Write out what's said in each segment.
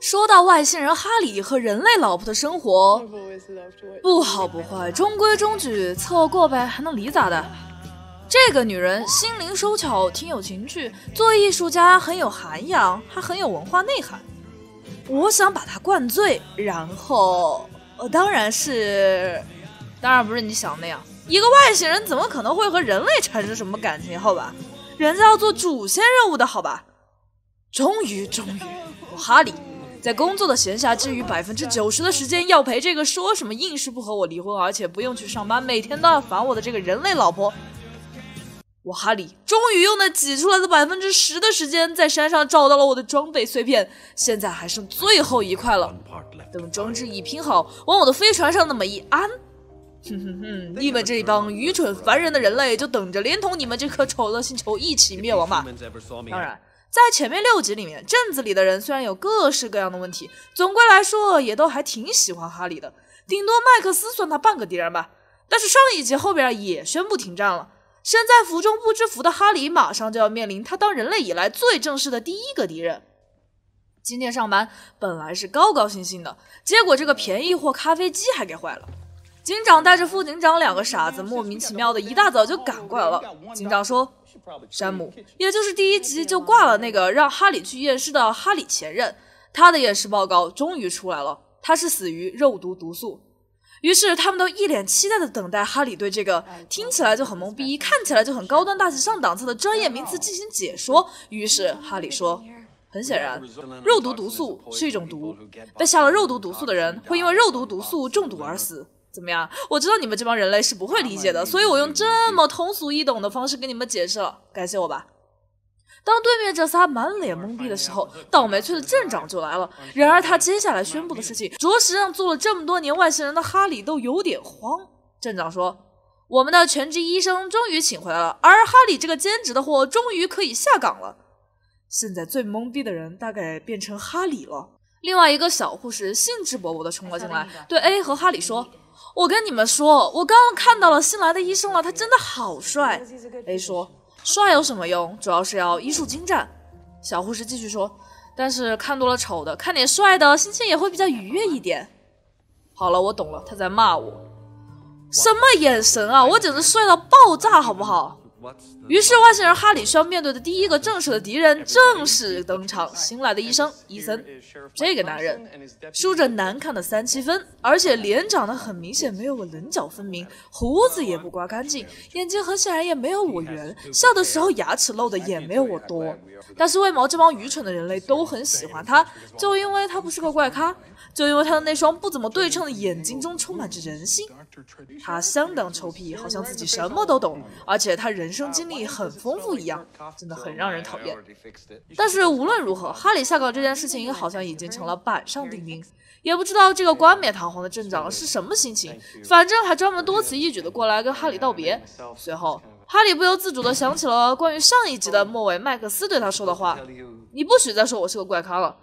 说到外星人哈里和人类老婆的生活，不好不坏，中规中矩，凑合过呗，还能离咋的？这个女人心灵手巧，挺有情趣，做艺术家很有涵养，还很有文化内涵。我想把她灌醉，然后，呃，当然是，当然不是你想那样。一个外星人怎么可能会和人类产生什么感情？好吧，人家要做主线任务的，好吧。终于，终于，我哈里。在工作的闲暇之余，百分之九十的时间要陪这个说什么硬是不和我离婚，而且不用去上班，每天都要烦我的这个人类老婆。我哈里终于用那挤出来的百分之十的时间，在山上找到了我的装备碎片，现在还剩最后一块了。等装置一拼好，往我的飞船上那么一安，哼哼哼，你们这一帮愚蠢凡人的人类，就等着连同你们这颗丑陋星球一起灭亡吧。当然。在前面六集里面，镇子里的人虽然有各式各样的问题，总归来说也都还挺喜欢哈利的。顶多麦克斯算他半个敌人吧。但是上一集后边也宣布停战了，身在福中不知福的哈利马上就要面临他当人类以来最正式的第一个敌人。今天上班本来是高高兴兴的，结果这个便宜货咖啡机还给坏了。警长带着副警长两个傻子莫名其妙的一大早就赶过来了。警长说。山姆，也就是第一集就挂了那个让哈里去验尸的哈里前任，他的验尸报告终于出来了，他是死于肉毒毒素。于是他们都一脸期待的等待哈里对这个听起来就很懵逼、看起来就很高端大气上档次的专业名词进行解说。于是哈里说：“很显然，肉毒毒素是一种毒，被下了肉毒毒素的人会因为肉毒毒素中毒而死。”怎么样？我知道你们这帮人类是不会理解的，所以我用这么通俗易懂的方式给你们解释了。感谢我吧。当对面这仨满脸懵逼的时候，倒霉催的镇长就来了。然而他接下来宣布的事情，着实让做了这么多年外星人的哈里都有点慌。镇长说：“我们的全职医生终于请回来了，而哈里这个兼职的货终于可以下岗了。”现在最懵逼的人大概变成哈里了。另外一个小护士兴致勃勃地冲了进来，对 A 和哈里说。我跟你们说，我刚刚看到了新来的医生了，他真的好帅。A 说：“帅有什么用？主要是要医术精湛。”小护士继续说：“但是看多了丑的，看点帅的，心情也会比较愉悦一点。”好了，我懂了，他在骂我。什么眼神啊！我简直帅到爆炸，好不好？于是，外星人哈里需要面对的第一个正式的敌人正式登场。新来的医生伊森，这个男人梳着难看的三七分，而且脸长得很明显没有我棱角分明，胡子也不刮干净，眼睛很显然也没有我圆，笑的时候牙齿露的也没有我多。但是为毛这帮愚蠢的人类都很喜欢他？就因为他不是个怪咖。就因为他的那双不怎么对称的眼睛中充满着人性，他相当臭屁，好像自己什么都懂，而且他人生经历很丰富一样，真的很让人讨厌。但是无论如何，哈里下岗这件事情好像已经成了板上钉钉，也不知道这个冠冕堂皇的镇长是什么心情，反正还专门多此一举的过来跟哈里道别。随后，哈里不由自主的想起了关于上一集的末尾麦克斯对他说的话：“你不许再说我是个怪咖了。”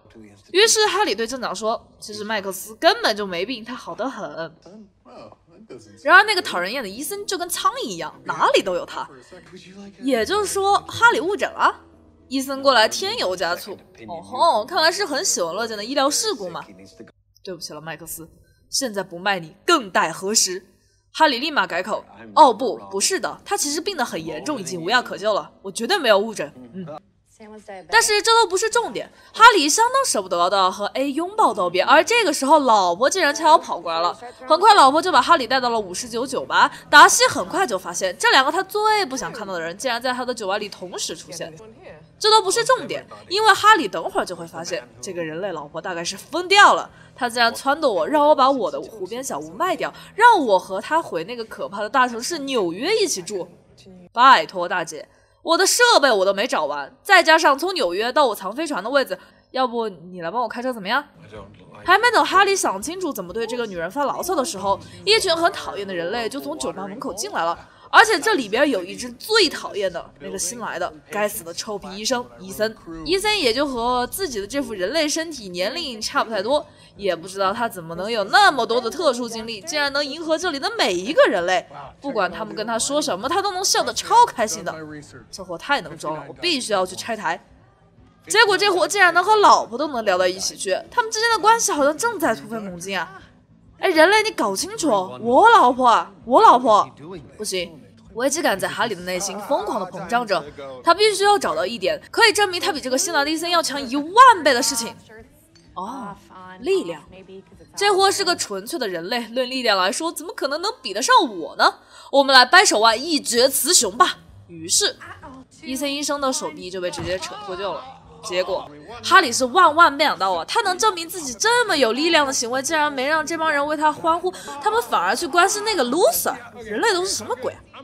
于是哈里对镇长说：“其实麦克斯根本就没病，他好得很。”然而那个讨人厌的医生就跟苍蝇一样，哪里都有他。也就是说，哈里误诊了。医生过来添油加醋。哦吼，看来是很喜闻乐见的医疗事故嘛。对不起了，麦克斯，现在不卖你更待何时？哈里立马改口：“哦不，不是的，他其实病得很严重，已经无药可救了。我绝对没有误诊。”嗯。但是这都不是重点，哈里相当舍不得的和 A 拥抱道别，而这个时候老婆竟然恰好跑过来了。很快，老婆就把哈里带到了五十九酒吧。达西很快就发现，这两个他最不想看到的人竟然在他的酒吧里同时出现。这都不是重点，因为哈里等会儿就会发现，这个人类老婆大概是疯掉了。他竟然撺掇我，让我把我的湖边小屋卖掉，让我和他回那个可怕的大城市纽约一起住。拜托大姐。我的设备我都没找完，再加上从纽约到我藏飞船的位置，要不你来帮我开车怎么样？还没等哈利想清楚怎么对这个女人发牢骚的时候，一群很讨厌的人类就从酒吧门口进来了。而且这里边有一只最讨厌的那个新来的该死的臭皮医生伊森。伊森也就和自己的这副人类身体年龄差不太多，也不知道他怎么能有那么多的特殊经历，竟然能迎合这里的每一个人类。不管他们跟他说什么，他都能笑得超开心的。这货太能装了，我必须要去拆台。结果这货竟然能和老婆都能聊到一起去，他们之间的关系好像正在突飞猛进啊！哎，人类，你搞清楚，我老婆，我老婆，不行！危机感在哈利的内心疯狂的膨胀着，他必须要找到一点可以证明他比这个新来的医生要强一万倍的事情。哦，力量，这货是个纯粹的人类，论力量来说，怎么可能能比得上我呢？我们来掰手腕，一决雌雄吧！于是，伊森医生的手臂就被直接扯脱臼了。结果，哈里是万万没想到啊！他能证明自己这么有力量的行为，竟然没让这帮人为他欢呼，他们反而去关心那个 loser。人类都是什么鬼啊？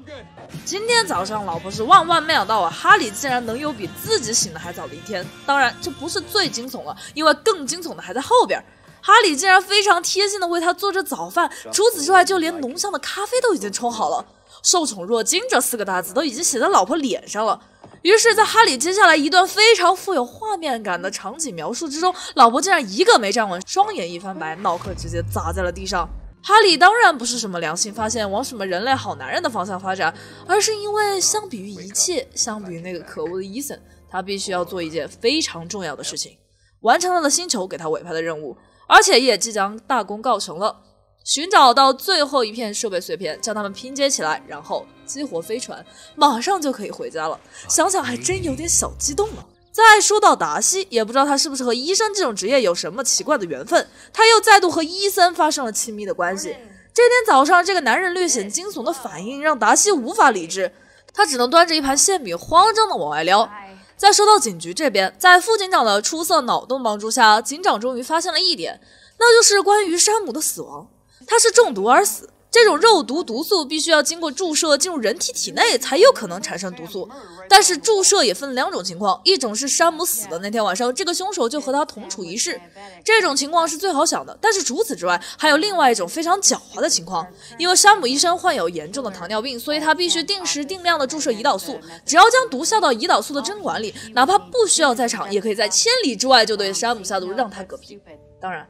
今天早上，老婆是万万没想到啊！哈里竟然能有比自己醒的还早的一天。当然，这不是最惊悚了，因为更惊悚的还在后边。哈里竟然非常贴心的为他做着早饭，除此之外，就连浓香的咖啡都已经冲好了。受宠若惊这四个大字都已经写在老婆脸上了。于是，在哈利接下来一段非常富有画面感的场景描述之中，老婆竟然一个没站稳，双眼一翻白，脑壳直接砸在了地上。哈利当然不是什么良心发现，往什么人类好男人的方向发展，而是因为相比于一切，相比于那个可恶的伊森，他必须要做一件非常重要的事情，完成了星球给他委派的任务，而且也即将大功告成了。寻找到最后一片设备碎片，将它们拼接起来，然后激活飞船，马上就可以回家了。想想还真有点小激动呢。再说到达西，也不知道他是不是和医生这种职业有什么奇怪的缘分，他又再度和伊森发生了亲密的关系。这天早上，这个男人略显惊悚的反应让达西无法理智，他只能端着一盘馅饼，慌张的往外撩。再说到警局这边，在副警长的出色脑洞帮助下，警长终于发现了一点，那就是关于山姆的死亡。他是中毒而死，这种肉毒毒素必须要经过注射进入人体体内才有可能产生毒素。但是注射也分两种情况，一种是山姆死的那天晚上，这个凶手就和他同处一室，这种情况是最好想的。但是除此之外，还有另外一种非常狡猾的情况，因为山姆医生患有严重的糖尿病，所以他必须定时定量的注射胰岛素。只要将毒下到胰岛素的针管里，哪怕不需要在场，也可以在千里之外就对山姆下毒，让他嗝屁。当然。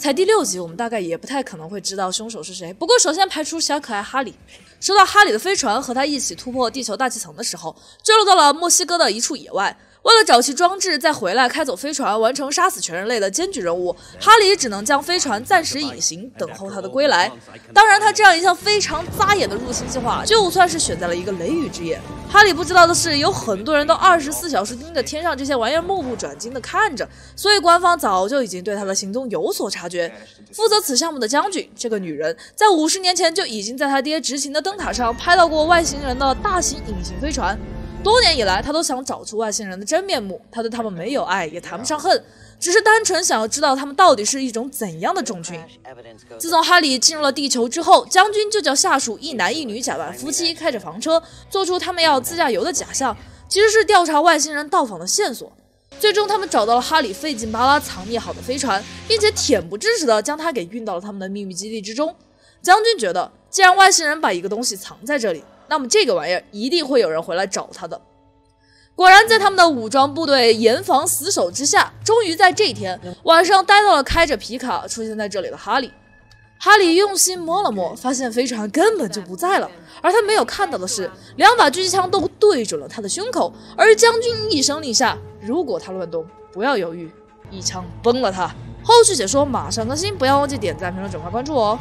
才第六集，我们大概也不太可能会知道凶手是谁。不过，首先排除小可爱哈利。说到哈利的飞船和他一起突破地球大气层的时候，坠落到了墨西哥的一处野外。为了找齐装置，再回来开走飞船，完成杀死全人类的艰巨任务，哈利只能将飞船暂时隐形，等候他的归来。当然，他这样一项非常扎眼的入侵计划，就算是选在了一个雷雨之夜。哈利不知道的是，有很多人都二十四小时盯着天上这些玩意儿，目不转睛地看着，所以官方早就已经对他的行踪有所察觉。负责此项目的将军，这个女人，在五十年前就已经在他爹执勤的灯塔上拍到过外星人的大型隐形飞船。多年以来，他都想找出外星人的真面目。他对他们没有爱，也谈不上恨，只是单纯想要知道他们到底是一种怎样的种群。自从哈利进入了地球之后，将军就叫下属一男一女假扮夫妻，开着房车，做出他们要自驾游的假象，其实是调查外星人到访的线索。最终，他们找到了哈里费劲巴拉藏匿好的飞船，并且恬不知耻地将它给运到了他们的秘密基地之中。将军觉得，既然外星人把一个东西藏在这里，那么这个玩意儿一定会有人回来找他的。果然，在他们的武装部队严防死守之下，终于在这一天晚上逮到了开着皮卡出现在这里的哈利。哈利用心摸了摸，发现飞船根本就不在了。而他没有看到的是，两把狙击枪都对准了他的胸口。而将军一声令下，如果他乱动，不要犹豫，一枪崩了他。后续解说马上更新，不要忘记点赞、评论、转发、关注哦。